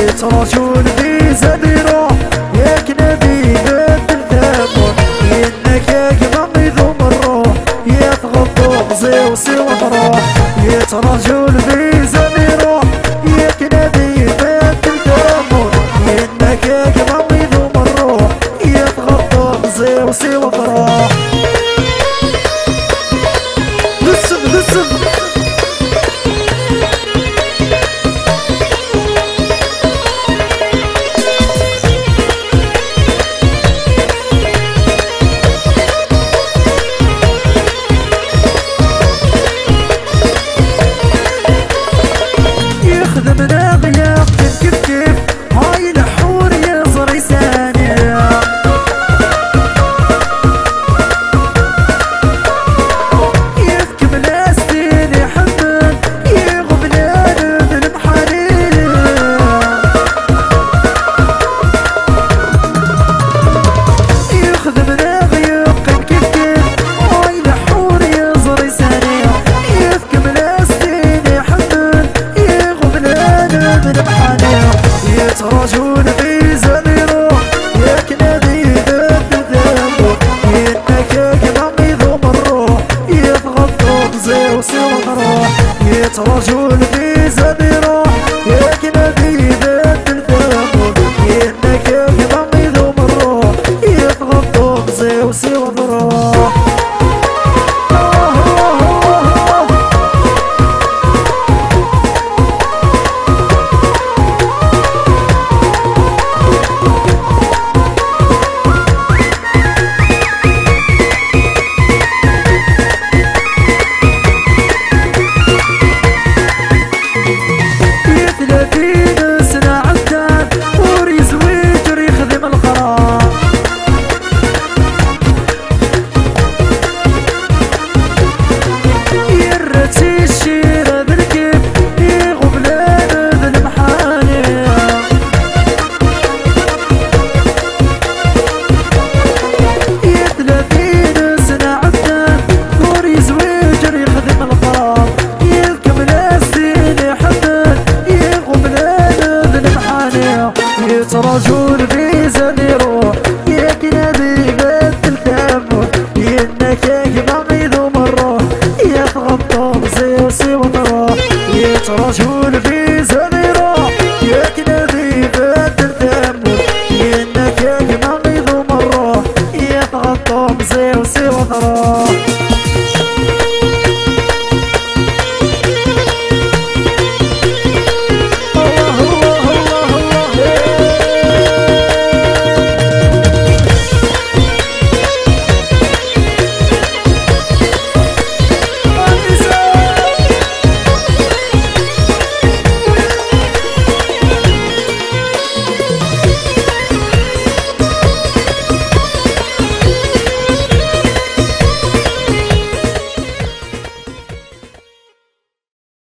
يترجون في زبيرو ياك نبي بدل ثمون إنك ياك مغيظ الروح يتغضو غزي وسوى روح يترجون في زبيرو ياك نبي بدل ثمون إنك ياك مغيظ الروح يتغضو غزي وسوى روح Listen, listen. to the يترجون في زميرو ياك نادي ذات ذنبو ينك ياك الروح يتغطوا زيوس ومروح يترجون في زميرو ياك نادي ذات ذنبو ينك ياك الروح يتغطوا زيوس ومروح ثلاثين 소를